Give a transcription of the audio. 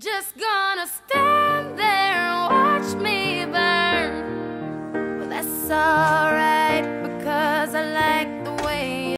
Just gonna stand there and watch me burn. Well, that's alright because I like.